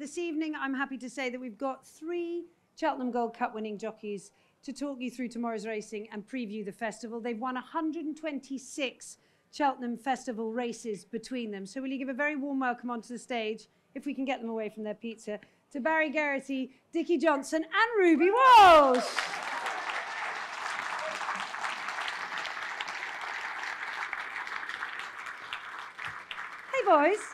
this evening, I'm happy to say that we've got three Cheltenham Gold Cup winning jockeys to talk you through tomorrow's racing and preview the festival. They've won 126 Cheltenham Festival races between them. So will you give a very warm welcome onto the stage, if we can get them away from their pizza, to Barry Geraghty, Dickie Johnson and Ruby Walsh. Hey boys.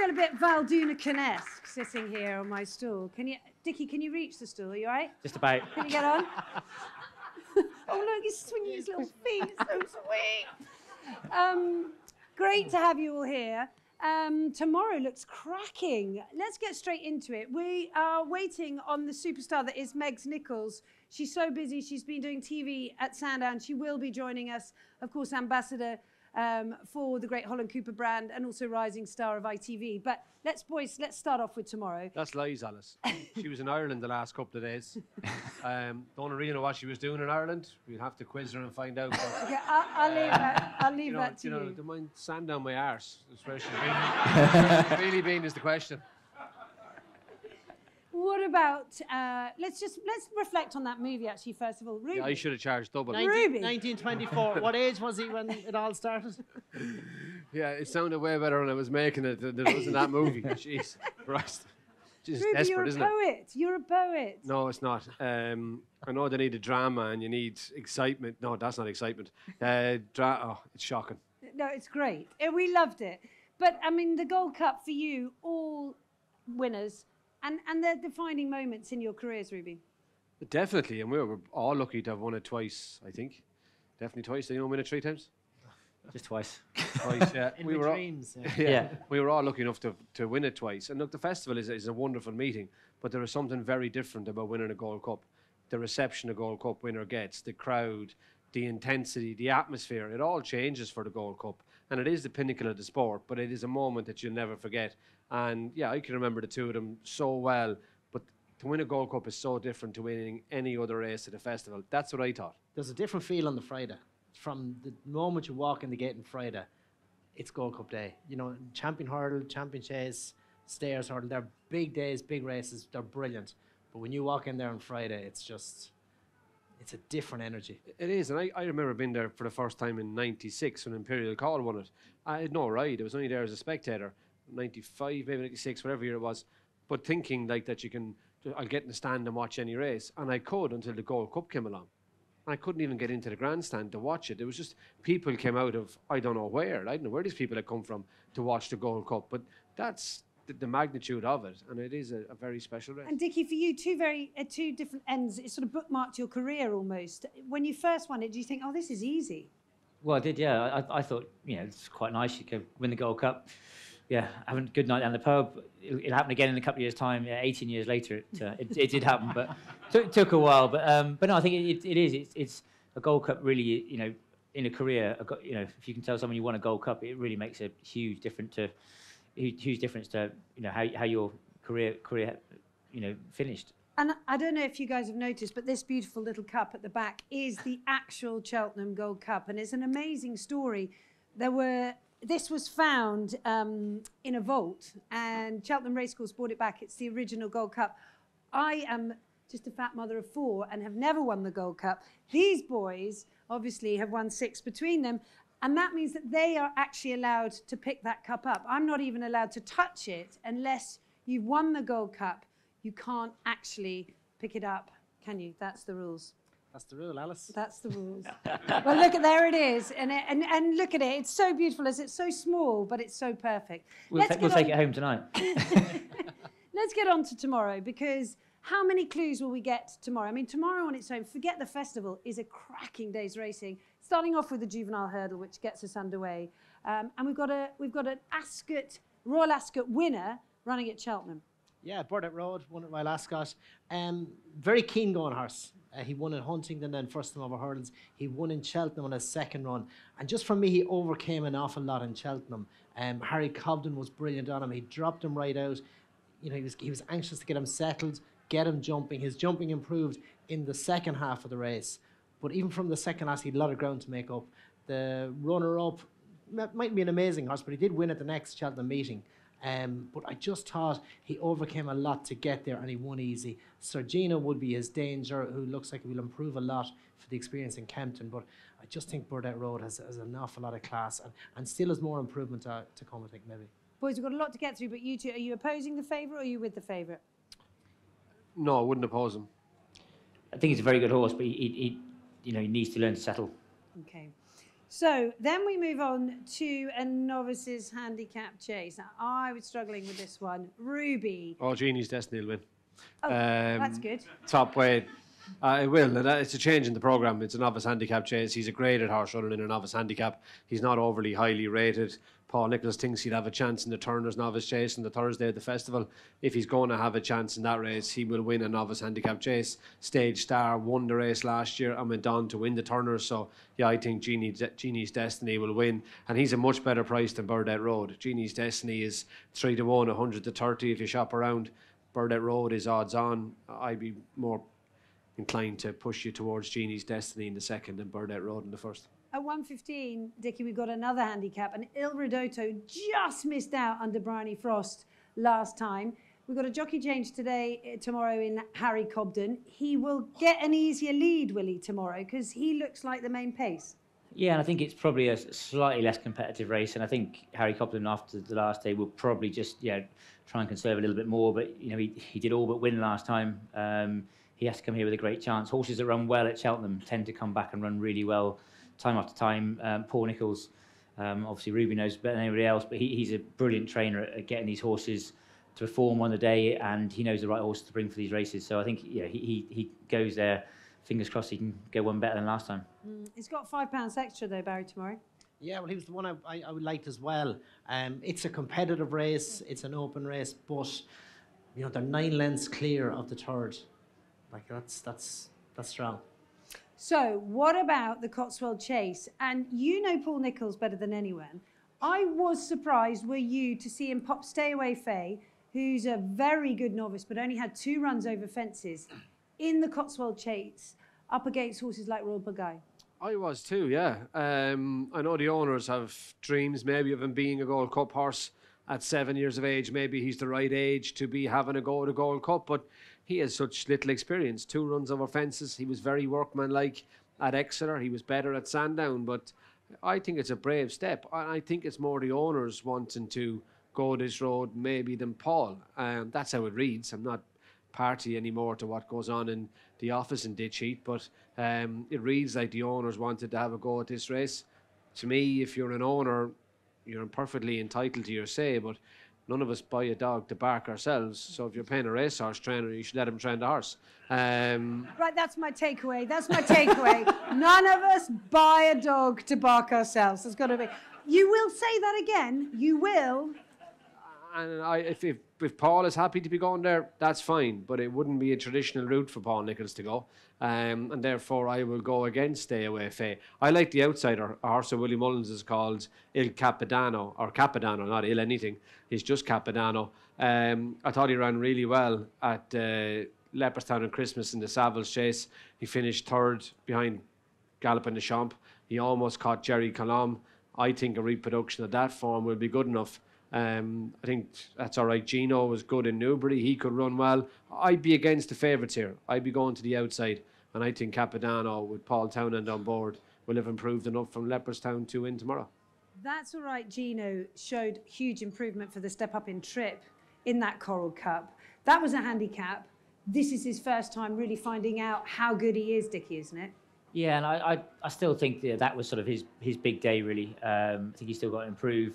Feel a bit Val Doonican-esque sitting here on my stool. Can you, Dickie, can you reach the stool? Are you all right? Just about. Can you get on? oh, look, he's swinging his little feet. It's so sweet. Um, great to have you all here. Um, tomorrow looks cracking. Let's get straight into it. We are waiting on the superstar that is Megs Nicholls. She's so busy. She's been doing TV at Sandown. She will be joining us, of course, ambassador um, for the Great Holland Cooper brand and also rising star of ITV. But let's, boys, let's start off with tomorrow. That's lies, Alice. she was in Ireland the last couple of days. Um, don't really know what she was doing in Ireland. We'd have to quiz her and find out. But, Okay, I'll, I'll leave that. I'll leave you know, that to you you. know, don't mind sand down my arse. That's where she's really, really been is the question. What about? Uh, let's just let's reflect on that movie actually first of all. Ruby. Yeah, I should have charged double. 19 Ruby. 1924. what age was he when it all started? Yeah, it sounded way better when I was making it than it was in that movie. Jeez, Christ. Just Ruby, desperate, you're a isn't it? poet. You're a poet. No, it's not. Um, I know they need a drama and you need excitement. No, that's not excitement. Uh, dra- oh, it's shocking. No, it's great. Uh, We loved it. But I mean, the Gold Cup for you, all winners, and and they're defining moments in your careers, Ruby. Definitely, and we were all lucky to have won it twice. I think, definitely twice. Did you win it three times? Just twice. Twice, yeah. In we my were all, dreams. yeah. yeah, Yeah. we were all lucky enough to to win it twice. And look, the festival is is a wonderful meeting, but there is something very different about winning a Gold Cup. The reception a Gold Cup winner gets, the crowd, the intensity, the atmosphere, it all changes for the Gold Cup. And it is the pinnacle of the sport, but it is a moment that you'll never forget. And yeah, I can remember the two of them so well. But to win a Gold Cup is so different to winning any other race at a festival. That's what I thought. There's a different feel on the Friday. From the moment you walk in the gate on Friday, it's Gold Cup day. You know, champion hurdle, champion chase, stayers hurdle. They're big days, big races. They're brilliant. But when you walk in there on Friday, it's just, it's a different energy. It is, and I, I remember being there for the first time in '96 when Imperial Call won it. I had no ride; I was only there as a spectator. '95, maybe '96, whatever year it was. But thinking like that, you can, I'll get in the stand and watch any race, and I could until the Gold Cup came along. And I couldn't even get into the grandstand to watch it. It was just people came out of I don't know where. I don't know where these people had come from to watch the Gold Cup, but that's the, the magnitude of it, and it is a, a very special race. And Dickie, for you, two very uh, two different ends. It sort of bookmarked your career almost. When you first won it, do you think, oh, this is easy? Well, I did, yeah. I, I thought, you know, it's quite nice. You could win the Gold Cup. Yeah, having a good night down the pub. It, it happened again in a couple of years' time. Yeah, 18 years later, it, uh, it, it did happen, but took, took a while. But um, but no, I think it, it, it is. It's, it's a Gold Cup. Really, you know, in a career, a, you know, if you can tell someone you won a Gold Cup, it really makes a huge difference to huge, huge difference to you know how how your career career you know finished. And I don't know if you guys have noticed, but this beautiful little cup at the back is the actual Cheltenham Gold Cup, and it's an amazing story. There were this was found um, in a vault, and Cheltenham Racecourse brought it back. It's the original Gold Cup. I am just a fat mother of four and have never won the Gold Cup. These boys obviously have won six between them, and that means that they are actually allowed to pick that cup up. I'm not even allowed to touch it unless you've won the Gold Cup. You can't actually pick it up, can you? That's the rules. That's the rule, Alice. That's the rules. well, look at there it is, and, it, and and look at it. It's so beautiful. As it's so small, but it's so perfect. We'll, Let's ta- we'll get take it home tonight. Let's get on to tomorrow because how many clues will we get tomorrow? I mean, tomorrow on its own, forget the festival, is a cracking day's racing. Starting off with the juvenile hurdle, which gets us underway, um, and we've got a we've got an Ascot Royal Ascot winner running at Cheltenham. Yeah, Burdett Road, won at Royal Ascot. Um, very keen going horse. Uh, he won in Huntingdon then first time over hurdles. He won in Cheltenham on his second run. And just for me, he overcame an awful lot in Cheltenham. Um, Harry Cobden was brilliant on him. He dropped him right out. You know, he was, he was anxious to get him settled, get him jumping. His jumping improved in the second half of the race. But even from the second half, he had a lot of ground to make up. The runner-up might be an amazing horse, but he did win at the next Cheltenham meeting. Um, but I just thought he overcame a lot to get there and he won easy. Sir Gino would be his danger, who looks like he will improve a lot for the experience in Kempton. But I just think Burdett Road has, has an awful lot of class and, and still has more improvement to, to come, I think, maybe. Boys, we've got a lot to get through, but you two, are you opposing the favourite or are you with the favourite? No, I wouldn't oppose him. I think he's a very good horse, but he, he, he you know, he needs to learn to settle. Okay. So then we move on to a novice's handicap chase. Now, I was struggling with this one. Ruby. Oh, Ginny's Destiny will win. Oh, that's Um, good. Top weight. Uh, it will. It's a change in the program. It's a novice handicap chase. He's a graded horse running in a novice handicap. He's not overly highly rated. Paul Nicholls thinks he'd have a chance in the Turner's novice chase on the Thursday at the festival. If he's going to have a chance in that race, he will win a novice handicap chase. Stage Star won the race last year and went on to win the Turner's. So, yeah, I think Genie, Ginny's Destiny will win. And he's a much better price than Burdett Road. Ginny's Destiny is 3 to 1, 100 to 30 if you shop around. Burdett Road is odds on. I'd be more inclined to push you towards Ginny's Destiny in the second and Burdett Road in the first. At 115, Dickie, we've got another handicap, and Il Ridoto just missed out under Bryony Frost last time. We've got a jockey change today, eh, tomorrow in Harry Cobden. He will get an easier lead, will he, tomorrow? Because he looks like the main pace. Yeah, and I think it's probably a slightly less competitive race, and I think Harry Cobden after the last day will probably just you know try and conserve a little bit more. But you know he, he did all but win last time. Um, he has to come here with a great chance. Horses that run well at Cheltenham tend to come back and run really well time after time. Um, Paul Nicholls, um, obviously Ruby knows better than anybody else, but he, he's a brilliant trainer at, at getting these horses to perform on the day, and he knows the right horse to bring for these races. So I think yeah he, he, he goes there. Fingers crossed he can go one better than last time. He's got five pounds extra, though, Barry, tomorrow. Yeah, well, he was the one I, I, I liked as well. Um, it's a competitive race, it's an open race, but you know they're nine lengths clear of the third. Like that's that's that's strong. So, what about the Cotswold Chase? And you know Paul Nicholls better than anyone. I was surprised, were you, to see him pop Stay Away Fay, who's a very good novice but only had two runs over fences in the Cotswold Chase up against horses like Royale Pagaille. I was too, yeah. Um, I know the owners have dreams maybe of him being a Gold Cup horse at seven years of age. Maybe he's the right age to be having a go at a Gold Cup, but he has such little experience. Two runs over fences. He was very workmanlike at Exeter. He was better at Sandown, but I think it's a brave step. I think it's more the owners wanting to go this road maybe than Paul. Um, that's how it reads. I'm not party anymore to what goes on in the office in Ditcheat, but um, it reads like the owners wanted to have a go at this race. To me, if you're an owner, you're perfectly entitled to your say, but none of us buy a dog to bark ourselves. So if you're paying a racehorse trainer, you should let him train the horse. Um, Right, that's my takeaway. That's my takeaway. None of us buy a dog to bark ourselves. There's got to be. You will say that again. You will. and I, if, if if Paul is happy to be going there, that's fine. But it wouldn't be a traditional route for Paul Nicholls to go, um, and therefore I will go against Stay Away Fay. I like the outsider. A horse Willie Mullins is called Il Capodanno or Capodanno, not Il anything. He's just Capodanno. Um, I thought he ran really well at uh, Leopardstown on Christmas in the Savills Chase. He finished third behind Galopin Des Champs. He almost caught Gerri Colombe. I think a reproduction of that form will be good enough. Um, I think that's all right. Gino was good in Newbury. He could run well. I'd be against the favourites here. I'd be going to the outside. And I think Capodanno with Paul Townend on board will have improved enough from Leopardstown to win tomorrow. That's all right. Gino showed huge improvement for the step up in trip in that Coral Cup. That was a handicap. This is his first time really finding out how good he is, Dickie, isn't it? Yeah, and I, I, I still think that, that was sort of his, his big day, really. Um, I think he's still got to improve.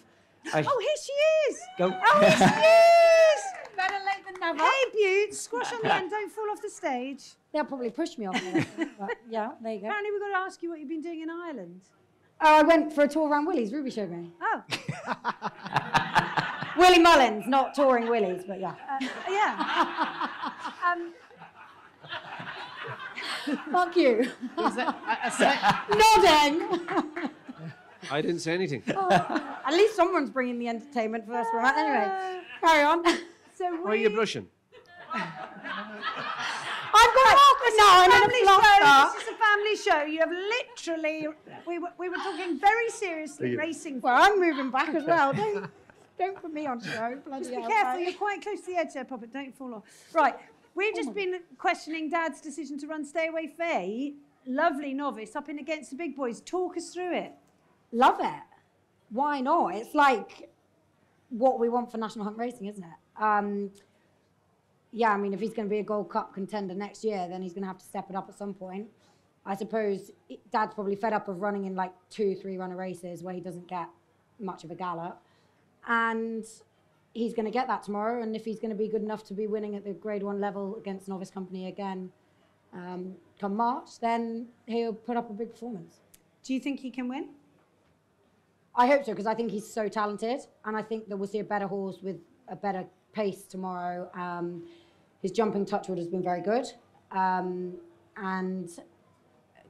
I, Oh, here she is! Go. Oh, here she is! Better late than never. Hey, Butte, squash on the end, don't fall off the stage. They'll probably push me off. there, but yeah, there you go. Apparently, we've got to ask you what you've been doing in Ireland. Oh, I went for a tour around Willie's. Ruby showed me. Oh, Willie Mullins, not touring Willie's, but yeah. uh, yeah. Um, Fuck you. Is that a, a Nodding. I didn't say anything. At least someone's bringing the entertainment first one. Anyway, carry on. so Why are you we- blushing? I've got half an hour and family a show. This is a family show. You have literally. We were, we were talking very seriously racing. Well, I'm moving back as well. Don't. Don't put me on show. Bloody Just be careful, right? you're quite close to the edge there, Poppet. Don't fall off. Right, we've just been questioning Dad's decision to run Stay Away Fay. Lovely novice up in against the big boys. Talk us through it. Love it. Why not? It's like what we want for National Hunt Racing, isn't it? Um, yeah, I mean, if he's going to be a Gold Cup contender next year, then he's going to have to step it up at some point. I suppose Dad's probably fed up of running in like two, three runner races where he doesn't get much of a gallop. And he's going to get that tomorrow. And if he's going to be good enough to be winning at the grade one level against Novice Company again um, come March, then he'll put up a big performance. Do you think he can win? I hope so because I think he's so talented, and I think that we'll see a better horse with a better pace tomorrow. Um, his jumping touchwood has been very good, um, and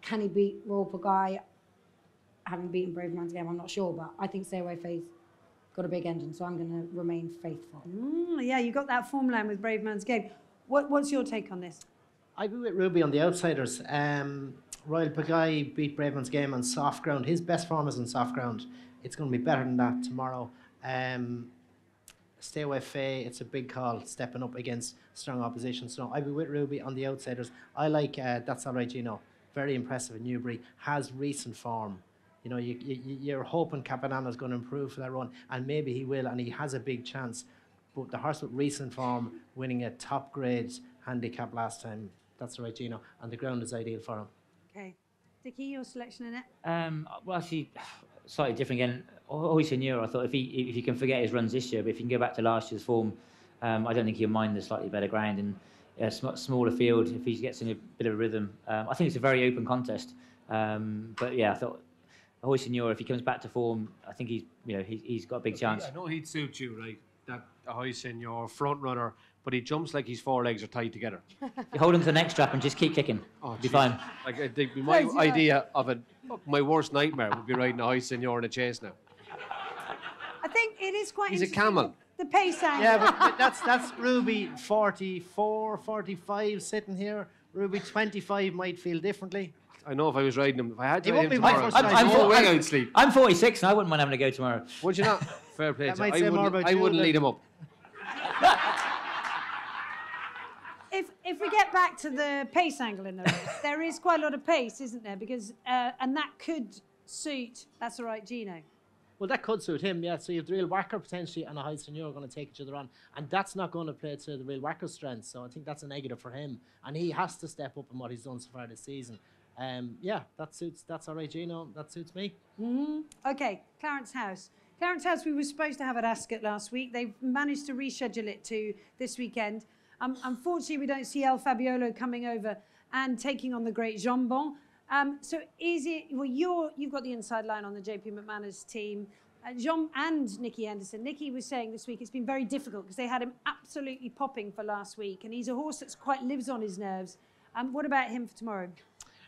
can he beat Royale Pagaille? Having beaten Bravemansgame, I'm not sure, but I think Stay Away Faith got a big engine, so I'm going to remain faithful. Mm, yeah, you got that form line with Bravemansgame. What, what's your take on this? I'd be with Ruby on the outsiders. Um, Royale Pagaille beat Bravemansgame on soft ground. His best form is on soft ground. It's going to be better than that tomorrow. Um, stay away, Faye. It's a big call, stepping up against strong opposition. So I'd be with Ruby on the outsiders. I like uh, that's all right, Gino. Very impressive in Newbury. Has recent form. You know, you, you, you're hoping Capanana's going to improve for that run, and maybe he will, and he has a big chance. But the horse with recent form, winning a top grade handicap last time, that's right, Gino, and the ground is ideal for him. Okay. Dickie, your selection in it? Um, well, actually, slightly different again. Ahoy Senor, I thought if he if he can forget his runs this year, but if he can go back to last year's form, um, I don't think he'll mind the slightly better ground and a sm- smaller field if he gets in a bit of a rhythm. Um, I think it's a very open contest. Um, but yeah, I thought Ahoy Senor, if he comes back to form, I think he's you know he's, he's got a big chance. I know he'd suit you, right? That Ahoy Senor front runner, but he jumps like his four legs are tied together. You hold him to the next strap and just keep kicking. Oh, be fine. Like my idea of a my worst nightmare would be riding Ahoy Senor in a chase now. I think it is quite He's a camel. The pace angle. Yeah, but, but that's that's Ruby 44, 45 sitting here. Ruby 25 might feel differently. I know if I was riding him, if I had to ride him tomorrow, I'm, choice. I'm, no for- way I'm- I'd sleep. I'm 46 and I wouldn't mind having to go tomorrow. Would you not? Fair play. To you. I wouldn't, I you wouldn't lead him up. if if we get back to the pace angle in the race, there is quite a lot of pace, isn't there? Because uh, and that could suit. That's all right, Gino. Well, that could suit him, yeah. So you have the real whacker potentially and Ahoy Senor going to take each other on, and that's not going to play to the real whacker's strength. So I think that's a negative for him, and he has to step up in what he's done so far this season. Um, yeah, that suits. That's all right, Gino. That suits me. Okay, Clarence House. Clarence House, we were supposed to have at Ascot last week. They've managed to reschedule it to this weekend. Um, unfortunately, we don't see El Fabiolo coming over and taking on the great Jonbon. Um, so is it, well, you're, you've got the inside line on the JP McManus team. Uh, Jean and Nicky Henderson. Nicky was saying this week it's been very difficult because they had him absolutely popping for last week, and he's a horse that's quite lives on his nerves. Um, what about him for tomorrow?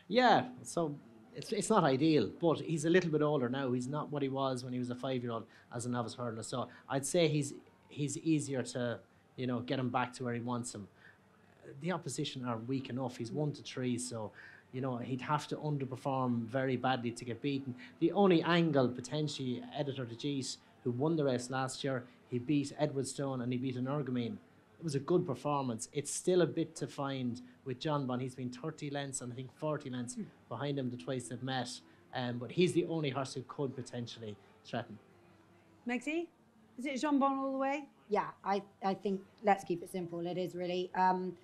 Yeah, so it's, it's not ideal, but he's a little bit older now. He's not what he was when he was a five year old as a novice hurdler. So I'd say he's he's easier to you know get him back to where he wants him. The opposition are weak enough. He's one to three, so you know he'd have to underperform very badly to get beaten. The only angle potentially Editeur Du Gite, who won the race last year, he beat Edwardstone and he beat Energumene. It was a good performance. It's still a bit to find with Jonbon. He's been 30 lengths and I think 40 lengths behind him the twice they've met. Um, but he's the only horse who could potentially threaten. Mexi? Is it Jonbon all the way? Yeah, I, I think let's keep it simple. It is really. Um,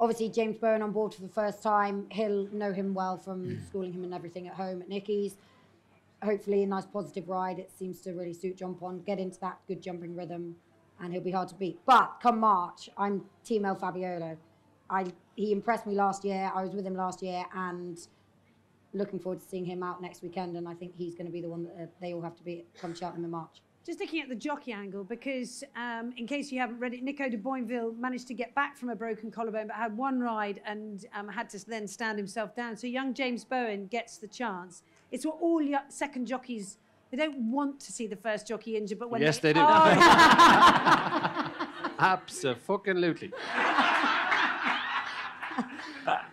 obviously, James Bowen on board for the first time. He'll know him well from schooling him and everything at home at Nicky's. Hopefully, a nice positive ride. It seems to really suit Jonbon. Get into that good jumping rhythm, and he'll be hard to beat. But come March, I'm Team El Fabiolo. I he impressed me last year. I was with him last year, and looking forward to seeing him out next weekend. And I think he's going to be the one that uh, they all have to beat come Cheltenham in March. Just looking at the jockey angle, because um, in case you haven't read it, Nico de Boinville managed to get back from a broken collarbone, but had one ride and um, had to then stand himself down. So young James Bowen gets the chance. It's what all second jockeys they don't want to see the first jockey injured, but when Yes, they do. Oh, Absolutely.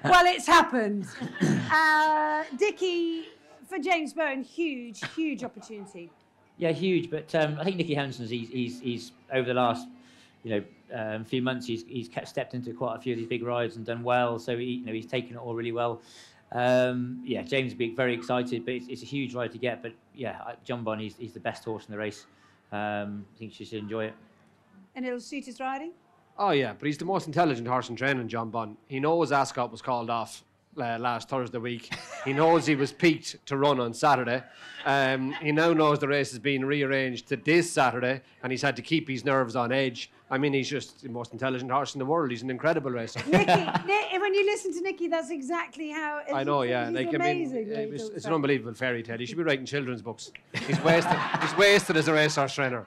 well, it's happened. Uh, Dickie for James Bowen, huge, huge opportunity. Yeah, huge. But um, I think Nicky Henderson's he's, he's he's over the last you know um, few months he's he's kept, stepped into quite a few of these big rides and done well. So he, you know he's taken it all really well. Um, yeah, James will be very excited, but it's, it's a huge ride to get. But yeah, Jonbon he's, he's the best horse in the race. Um, I think she should enjoy it. And it'll suit his riding. Oh yeah, but he's the most intelligent horse in training, Jonbon. He knows Ascot was called off uh, last Thursday week. He knows he was peaked to run on Saturday. Um, he now knows the race has been rearranged to this Saturday, and he's had to keep his nerves on edge. I mean, he's just the most intelligent horse in the world. He's an incredible racer. Nicky, Ni- when you listen to Nicky, that's exactly how. I know, yeah. he's Like I mean, amazing. it was- it's an unbelievable fairy tale. He should be writing children's books. He's wasted. he's wasted as a racehorse trainer.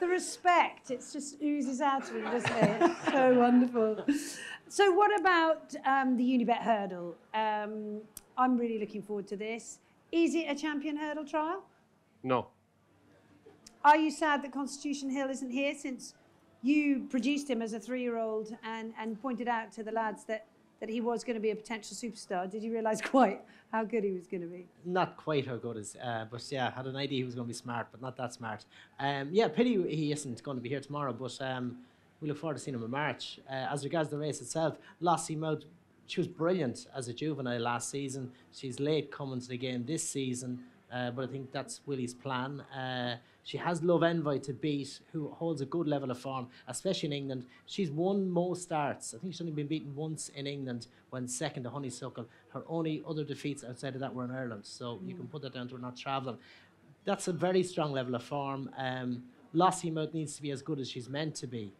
the respect it's just oozes out of him doesn't it It's so wonderful so what about um, the unibet hurdle? Um, i'm really looking forward to this. Is it a champion hurdle trial? No. are you sad that constitution hill isn't here since you produced him as a three-year-old and, and pointed out to the lads that, that he was going to be a potential superstar? Did you realize quite how good he was going to be? Not quite how good as, uh, but yeah, had an idea he was going to be smart, but not that smart. Um, yeah, pity he isn't going to be here tomorrow, but um, we look forward to seeing him in March. Uh, as regards the race itself, Lossiemouth, she was brilliant as a juvenile last season. She's late coming to the game this season, uh, but I think that's Willie's plan. Uh, she has Love Envoi to beat, who holds a good level of form, especially in England. She's won most starts. I think she's only been beaten once in England when second to Honeysuckle. Her only other defeats outside of that were in Ireland, so you can put that down to her not travelling. That's a very strong level of form. Um, Lossiemouth needs to be as good as she's meant to be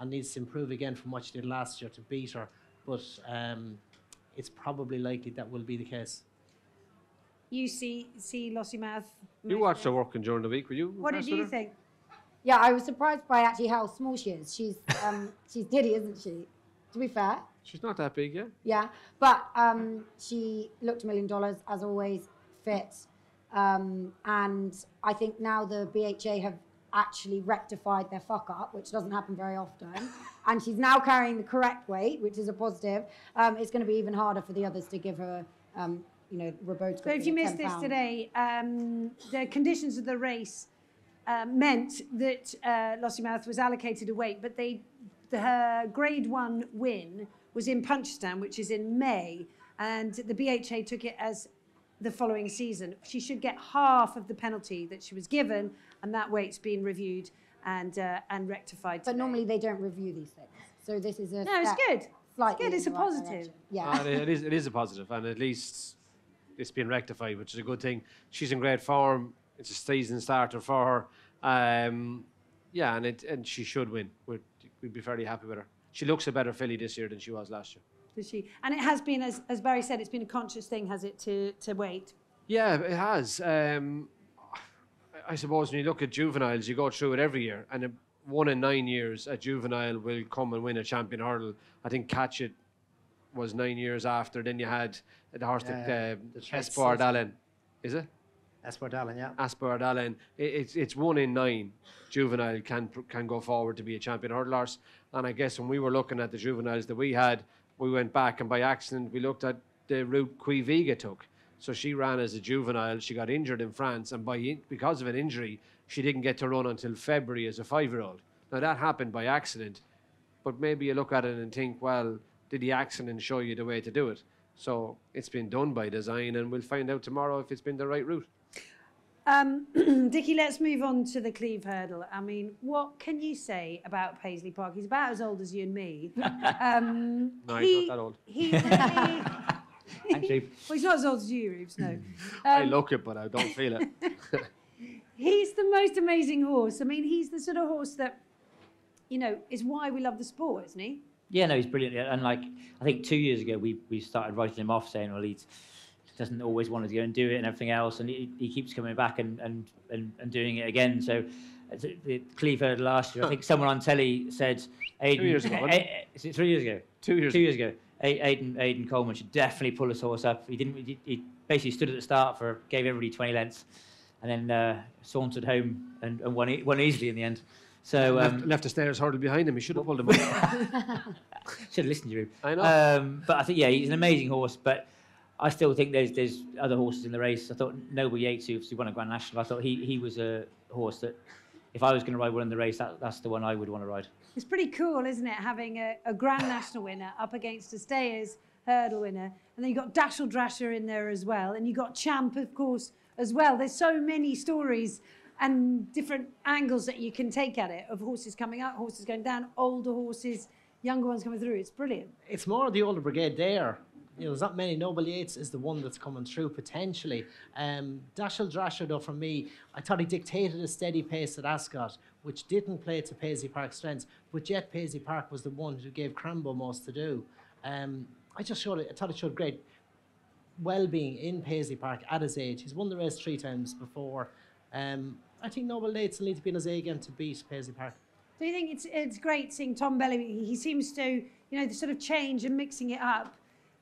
and needs to improve again from what she did last year to beat her, but um, it's probably likely that will be the case. you see see Lossiemouth You watched her working during the week, were you? what did you her? think Yeah, I was surprised by actually how small she is. She's um, she's diddy, isn't she? To be fair, She's not that big, yeah. yeah. But um, she looked a million dollars as always, fit, um, and I think now the BHA have actually rectified their fuck up, which doesn't happen very often. and she's now carrying the correct weight, which is a positive. Um, it's going to be even harder for the others to give her, um, you know, Robode's So if you missed this today, um, the conditions of the race uh, meant that uh, Lossiemouth was allocated a weight, but they, the, her grade one win was in Punchestown, which is in May, and the BHA took it as the following season. She should get half of the penalty that she was given, and that weight's been reviewed and uh, and rectified. But normally they don't review these things. So this is a no, it's good. slightly good, it's a right positive. direction. Yeah. Ah, it is. It is a positive, and at least it's been rectified, which is a good thing. She's in great form. It's a season starter for her. Um, yeah, and it and she should win. We'd, we'd be fairly happy with her. She looks a better filly this year than she was last year. Does she? And it has been, as, as Barry said, it's been a conscious thing, has it, to to wait? Yeah, it has. Um, I- I suppose when you look at juveniles, you go through it every year, and one in nine years, a juvenile will come and win a champion hurdle. I think Katchit was nine years after. Then you had the horse Yeah, that uh, the Thread Allen. Is it? Espoir D'Allen, yeah. Espoir D'Allen, it's it's one in nine juvenile can can go forward to be a champion hurdle horse. And I guess when we were looking at the juveniles that we had, we went back and by accident we looked at the route Quevega took. So she ran as a juvenile. She got injured in France, and by because of an injury, she didn't get to run until February as a five-year-old. Now that happened by accident, but maybe you look at it and think, well, did the accident show you the way to do it? So it's been done by design, and we'll find out tomorrow if it's been the right route. Um, Dickie, let's move on to the Cleeve hurdle. I mean, what can you say about Paisley Park? He's about as old as you and me. Um, No, he's not that old. He, he, Thanks, well, he's not as old as you, Reeves, no. I Um, look it, but I don't feel it. he's the most amazing horse. I mean, he's the sort of horse that, you know, is why we love the sport, isn't he? Yeah, no, he's brilliant. And like, I think two years ago, we, we started writing him off, saying, well, he's doesn't always want to go and do it and everything else, and he, he keeps coming back and, and, and, and doing it again. So, the- the Cleeve hurdle last year, I think someone on telly said, Aidan, years ago? A- A- is it three years ago? Two years Two years ago. Aidan, Aidan Coleman should definitely pull his horse up. He didn't. He, he basically stood at the start for gave everybody 20 lengths, and then uh, sauntered home and, and won, won easily in the end. So left, um, left the stayers hurdle behind him. He should have pulled him up. should have listened to you. I know. Um, but I think yeah, he's an amazing horse. But I still think there's there's other horses in the race. I thought Noble Yeats, who obviously won a Grand National, I thought he he was a horse that if I was going to ride one in the race, that, that's the one I would want to ride. It's pretty cool, isn't it, having a, a Grand National winner up against a Stayers hurdle winner, and then you got Dashel Drasher in there as well, and you got Champ, of course, as well. There's so many stories and different angles that you can take at it of horses coming up, horses going down, older horses, younger ones coming through. It's brilliant. It's more of the older brigade there. You know, there's not many. Noble Yeats is the one that's coming through potentially. Um, Drasher, though, for me, I thought he dictated a steady pace at Ascot, which didn't play to Paisley Park's strengths, but yet Paisley Park was the one who gave Crambo most to do. Um, I just showed it. I thought it showed great well-being in Paisley Park at his age. He's won the race three times before. Um, I think Noble Yeats will need to be in his A game to beat Paisley Park. Do you think it's it's great seeing Tom Bellamy? He seems to, you know, the sort of change and mixing it up.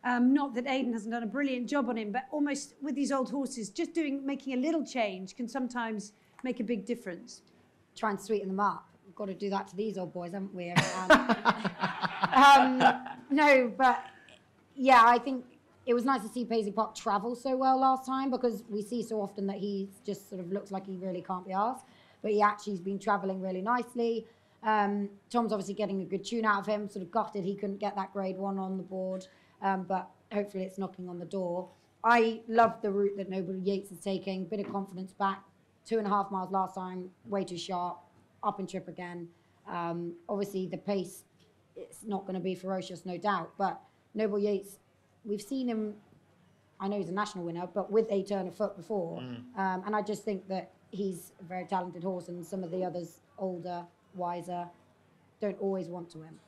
Um, not that Aidan hasn't done a brilliant job on him, but almost with these old horses, just doing making a little change can sometimes make a big difference. Try and sweeten them up. We've got to do that to these old boys, haven't we? Um, um, no, but yeah, I think it was nice to see Paisley Park travel so well last time because we see so often that he just sort of looks like he really can't be asked, but he actually has been travelling really nicely. Um, Tom's obviously getting a good tune out of him. Sort of gutted he couldn't get that grade one on the board, um, but hopefully it's knocking on the door. I love the route that Noble Yeats is taking. Bit of confidence back. Two and a half miles last time, way too sharp. Up and trip again. Um, obviously the pace, it's not going to be ferocious, no doubt. But Noble Yeats, we've seen him. I know he's a national winner, but with a turn of foot before, um, and I just think that he's a very talented horse, and some of the others, older, wiser, don't always want to win.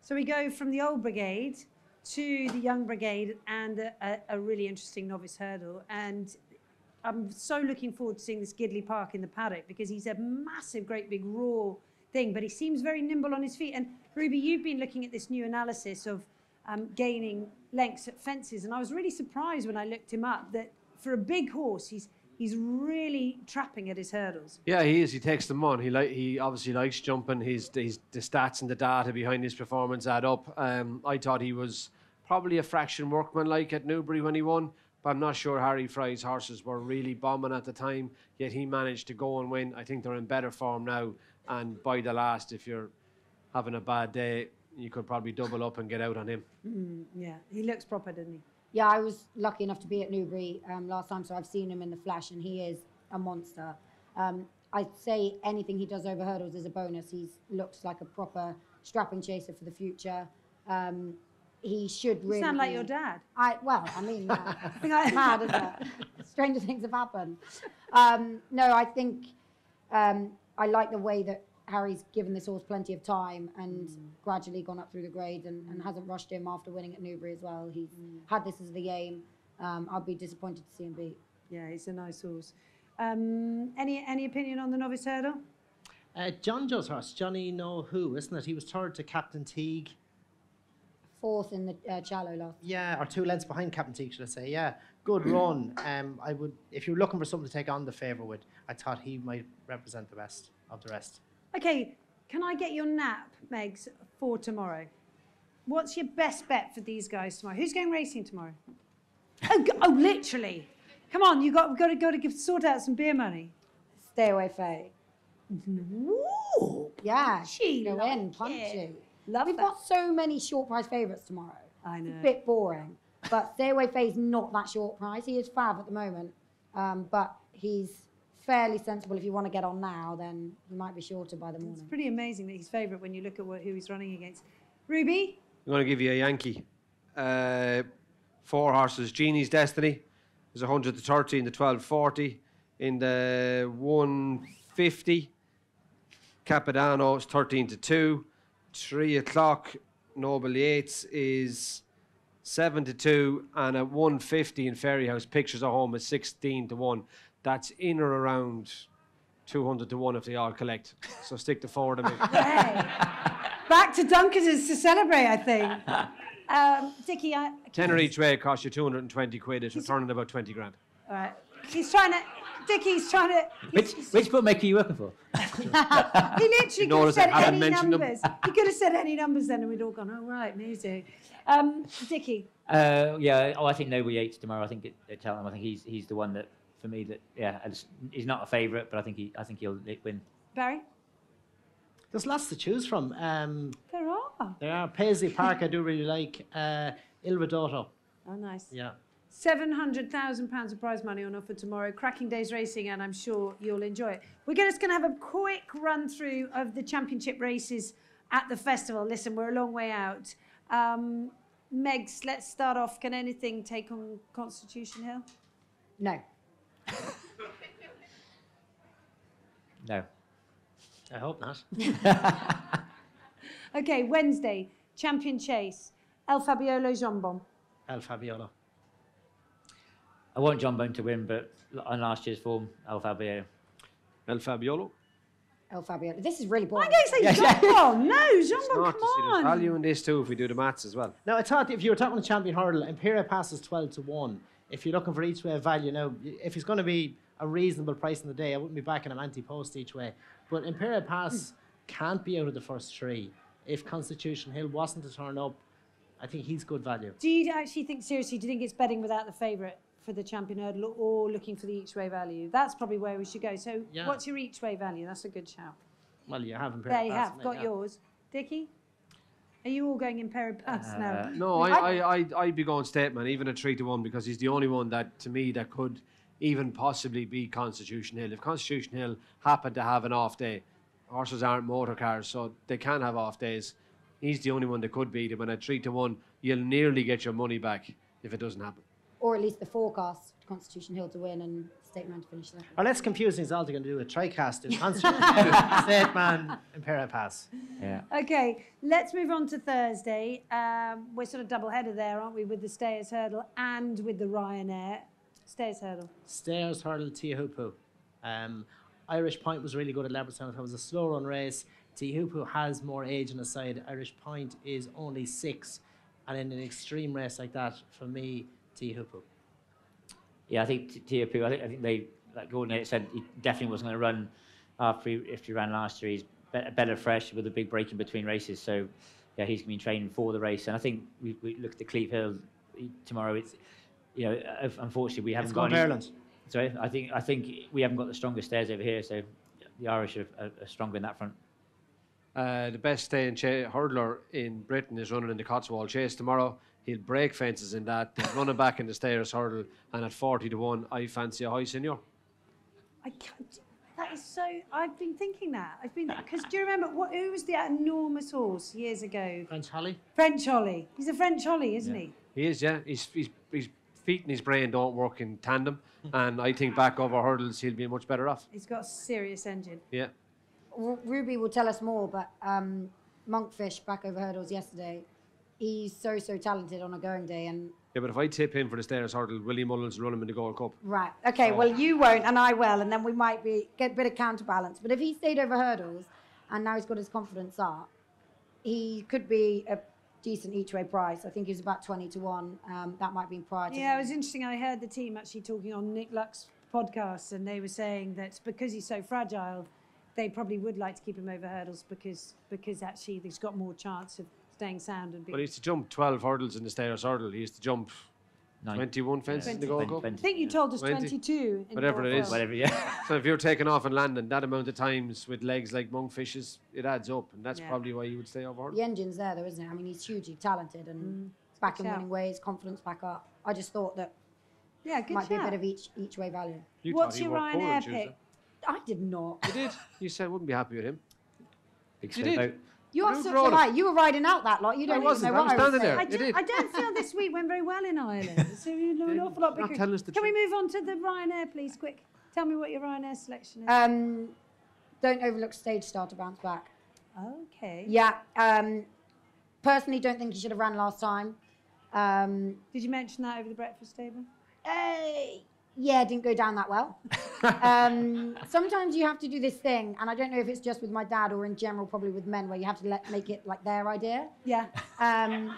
So we go from the old brigade to the young brigade and a, a, really interesting novice hurdle. And I'm so looking forward to seeing this Gidleigh Park in the paddock because he's a massive, great big raw thing, but he seems very nimble on his feet. And Ruby, you've been looking at this new analysis of um, gaining lengths at fences, and I was really surprised when I looked him up that for a big horse, he's he's really trapping at his hurdles. Yeah, he is. He takes them on. He like he obviously likes jumping. His his the stats and the data behind his performance add up. Um, I thought he was probably a fraction workman like at Newbury when he won, but I'm not sure Harry Fry's horses were really bombing at the time. Yet he managed to go and win. I think they're in better form now. And by the last, if you're having a bad day, you could probably double up and get out on him. Mm, yeah, he looks proper, doesn't he? Yeah, I was lucky enough to be at Newbury um, last time, so I've seen him in the flesh, and he is a monster. Um, I'd say anything he does over hurdles is a bonus. He looks like a proper strapping chaser for the future. Um, he should You really. sound like your dad. I well, I mean, uh, I think I- mad, isn't it? Stranger things have happened. Um, no, I think um, I like the way that Harry's given this horse plenty of time and gradually gone up through the grades and, and hasn't rushed him after winning at Newbury as well. He's had this as the aim. Um, I'd be disappointed to see him beat. Yeah, he's a nice horse. Um, any any opinion on the novice hurdle? Uh, Jonjo's horse, Johnny Know Who, isn't it? He was third to Captain Teague. Fourth in the uh, Challow last. Yeah, or two lengths behind Captain Teague, should I say? Yeah, good run. Um, I would, if you're looking for something to take on the favour with, I thought he might represent the best of the rest. Okay, can I get your nap, Megs, for tomorrow? What's your best bet for these guys tomorrow? Who's going racing tomorrow? Oh, g- oh literally. Come on, you got got to go to give, sort out some beer money. Stay away, Faye. Ooh, Yeah, she go like in, punchy. it. Love We've that. got so many short price favourites tomorrow. I It's know. a bit boring. But Stay Away Fay's not that short price. He is fab at the moment. Um, but he's fairly sensible. If you want to get on now, then he might be shorter by the morning. It's pretty amazing that he's favourite when you look at what, who he's running against. Ruby, I'm going to give you a Yankee. Uh, four horses. Ginny's Destiny is 100 to 30 in the 1240. In the 150, Capodanno is 13 to 2. 3 o'clock, Noble Yeats is 7 to 2. And at 150 in Ferry House, Pictures of Home is 16 to 1. That's in or around 200 to 1 if they all collect. So stick to four in. hey, back to Dunker's to celebrate, I think. Um, Dickie, I, Tenner each way costs you 220 quid. It's returning about 20 grand. all right. He's trying to. Dickie's trying to. Which which bookmaker are you working for? He literally could have said any mentioned them. numbers. He could have said any numbers then, and we'd all gone, oh, right, music. Um, Dickie, Uh, yeah. Oh, I think Noble Yeats tomorrow. I think at, at Cheltenham. I think he's he's the one that for me that yeah. Just- He's not a favourite, but I think he I think he'll win. Barry? There's lots to choose from. Um, There are. there are Paisley Park. I do really like. Uh, Ilvedotto. Oh, nice. Yeah. £700,000 of prize money on offer tomorrow. Cracking days racing, and I'm sure you'll enjoy it. We're just going to have a quick run through of the championship races at the festival. Listen, we're a long way out. Um, Megs, let's start off. Can anything take on Constitution Hill? No. No. I hope not. Okay, Wednesday, Champion Chase, El Fabiolo Jonbon. El Fabiolo. I want Jonbon to win, but on last year's form, Al Fabio. El Fabiolo. El Fabio. This is really I'm boring. going to say Yeah, yeah. Jonbon. No, It's Jonbon, not. come You see, there's on. value in this too if we do the maths as well. Now, I thought if you were talking to champion hurdle, Impaire Et Passe is 12 to 1. If you're looking for each way value, now, if it's going to be a reasonable price in the day, I wouldn't be backing an anti post each way. But Impaire Et Passe can't be out of the first three. If Constitution Hill wasn't to turn up, I think he's good value. Do you actually think, seriously, do you think it's betting without the favourite for the champion hurdle or looking for the each way value? That's probably where we should go. So, Yeah. what's your each way value? That's a good shout. Well, you have Imperial There you Pass. have, got yeah. yours. Dickie? Are you all going in Impaire Et Passe Uh, now? No, I, I, I, I'd be going statement, even a 3 to 1, because he's the only one that, to me, that could even possibly be Constitution Hill. If Constitution Hill happened to have an off day, horses aren't motor cars, so they can have off days. He's the only one that could beat him, and at 3 to 1, you'll nearly get your money back if it doesn't happen. Or at least the forecast Constitution Hill to win and State Man to finish there. Or let's confuse things all. They're going to do a tricast. Do Constitution State Man, Imperial Pass. Yeah. Okay, let's move on to Thursday. Um, we're sort of double headed there, aren't we, with the Stayers Hurdle and with the Ryanair. Stayers Hurdle. Stayers hurdle Teahupoo. Um, Irish Point was really good at Leopardstown. It was a slow run race. Teahupoo has more age on the side. Irish Point is only six. And in an extreme race like that, for me, Teahupoo. Yeah, I think T- TOP, I think, I think they, like Gordon said, he definitely wasn't going to run after he, if he ran last year. He's better fresh with a big break in between races. So, yeah, he's going to be training for the race. And I think we, we look at the Cleeve Hill tomorrow. It's, you know, uh, unfortunately, we haven't Let's got go any- Ireland. Sorry, I think I think we haven't got the strongest stairs over here, so the Irish are, are, are stronger in that front. Uh, the best staying cha- hurdler in Britain is running in the Cotswold Chase tomorrow. He'll break fences in that. He's running back in the stayers hurdle, and at 40 to 1, I fancy Ahoy Senor. I can't. That is so. I've been thinking that. I've been because do you remember what? Who was the enormous horse years ago? French Holly. French Holly. He's a French Holly, isn't he? He is, yeah. His, his, his feet and his brain don't work in tandem, and I think back over hurdles, he'll be much better off. He's got a serious engine. Yeah. Ru- Ruby will tell us more, but um, Monkfish back over hurdles yesterday. He's so so talented on a going day, and Yeah, but if I tip him for the stayers hurdle, Willie Mullins will run him in the Gold Cup. right, okay. Oh. Well, you won't, and I will, and then we might be get a bit of counterbalance. But if he stayed over hurdles, and now he's got his confidence up, he could be a decent each way price. I think he's about twenty to one. Um, that might be prior to. Yeah, it was interesting. I heard the team actually talking on Nick Luck's podcast, and they were saying that because he's so fragile, they probably would like to keep him over hurdles because because actually he's got more chance of staying sound and But being. he used to jump 12 hurdles in the stayers hurdle. He used to jump Nine- 21 fences in the Gold Cup. I think you told us 20. 22. in Whatever it Gold is. Cup. Whatever, yeah. So if you're taking off and landing that amount of times with legs like monkfishes, it adds up, and that's Yeah. probably why you would stay over hurdle. The engine's there, though, isn't it? I mean, he's hugely talented and mm. back in shout. winning ways, confidence back up. I just thought that Yeah, good might be a shout. bit of each each way value. You What's your worked poor on Ryanair pick? I did not. You did. You said wouldn't be happy with him. Big You slow did. boat. You are You such a brought lie. You were riding out that lot. You don't even wasn't. know I what was I was standing there. I, You do, did. I don't feel this week went very well in Ireland. So you know an awful lot. Not because- telling us the Can we move on to the Ryanair, please? Quick. Tell me what your Ryanair selection is. Um, don't overlook stage star to bounce back. okay. Yeah. Um, personally, don't think he should have ran last time. Um, Did you mention that over the breakfast table? eh, yeah, it didn't go down that well. um, sometimes you have to do this thing, and I don't know if it's just with my dad or in general, probably with men, where you have to let, make it like their idea. Yeah. Um,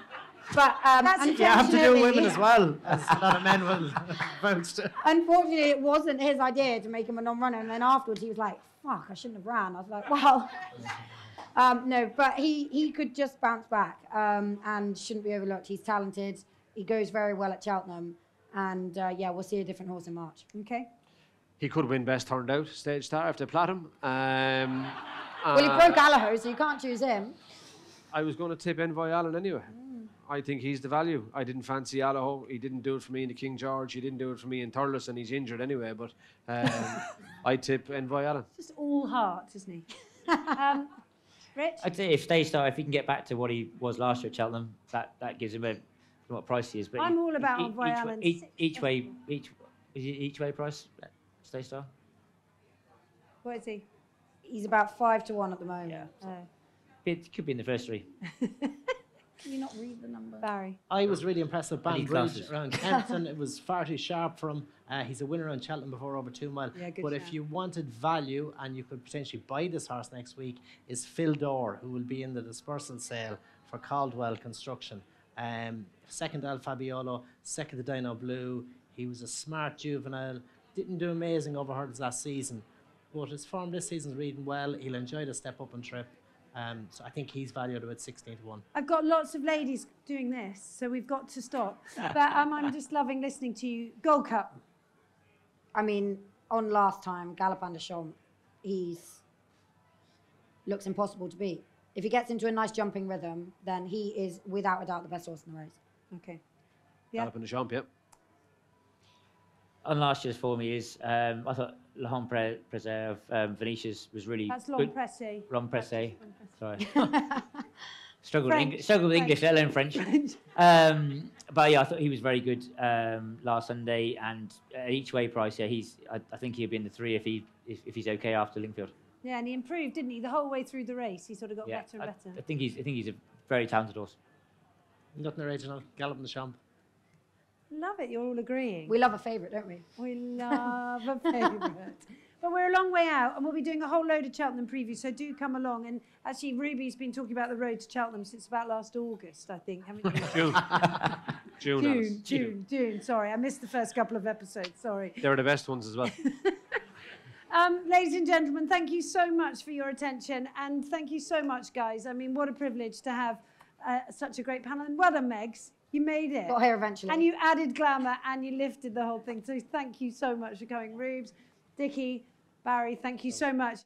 but um, That's- You have to do unfortunately- women as well, as a lot of men will vouch to. Unfortunately, it wasn't his idea to make him a non-runner, and then afterwards he was like, "Fuck, I shouldn't have ran." I was like, "Well, um, no," but he he could just bounce back um, and shouldn't be overlooked. He's talented. he goes very well at Cheltenham, and uh, yeah, we'll see a different horse in March. Okay. He could win best turned out stage star after Platinum. Um, Well, he uh, broke Allaho, so you can't choose him. I was going to tip Envoy Allen anyway. I think he's the value. I didn't fancy Allaho. He didn't do it for me in the King George. He didn't do it for me in Thurles, and he's injured anyway. But um, I tip Envoy Allen. Just all heart, isn't he? um, Rich? I'd say if stay star, if he can get back to what he was last year at Cheltenham, that, that gives him a what price he is. But I'm all about e- Envoi each, Allen, Way, each, each way, each is it each way price. Stay star. What is he? He's about five to one at the moment. Oh, It could be in the first three. Can you not read the number? Barry. I was really impressed with I need Banbridge glasses. around Kempton. it was far too sharp for him. Uh, he's a winner on Cheltenham before over two mile. Yeah, good but if you wanted value and you could potentially buy this horse next week, is Fil Dor, who will be in the dispersal sale for Caldwell Construction. Um, second El Fabiolo, second to Dinoblue. He was a smart juvenile. Didn't do amazing over hurdles last season, but his form this season's reading well. He'll enjoy the step up and trip. Um, so I think he's valued about 16 to 1. I've got lots of ladies doing this, so we've got to stop. but um, I'm just loving listening to you. Gold Cup. I mean, on last time, Galopin de he's looks impossible to beat. If he gets into a nice jumping rhythm, then he is without a doubt the best horse in the race. Okay. Yeah. Galopin Des Champs, yep. On last year's form, he is. Um, I thought Le Hon Pre- Preserve, um, Venetia's was really That's long good. pressé. L'Homme Presse. Sorry. struggled, with Eng- struggled with English, let alone French. French. Um, but yeah, I thought he was very good um, last Sunday, and at each way price, yeah, he's. I, I think he'll be in the three if he if, if he's okay after Lingfield. Yeah, and he improved, didn't he? The whole way through the race, he sort of got Yeah, better and I, better. I think he's. I think he's a very talented horse. Nothing original. Galopin Des Champs. Love it. You're all agreeing. We love a favourite, don't we? We love a favourite. But we're a long way out, and we'll be doing a whole load of Cheltenham previews, so do come along. And actually, Ruby's been talking about the road to Cheltenham since about last August, I think, haven't you? June. June. Alice. June, June, June. Sorry, I missed the first couple of episodes. Sorry. They were the best ones as well. Um, ladies and gentlemen, thank you so much for your attention, and thank you so much, guys. I mean, what a privilege to have uh, such a great panel. And well done, Megs. You made it. Got here eventually. And you added glamour and you lifted the whole thing. So thank you so much for coming. Rubes, Dickie, Barry, thank you so much.